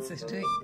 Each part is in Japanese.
ずるい。、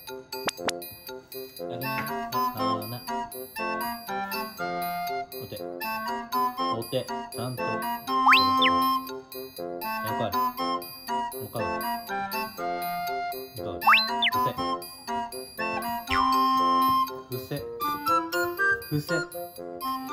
ちゃんと、やっぱり、おかわり。おかわり。伏せ。伏せ。伏せ。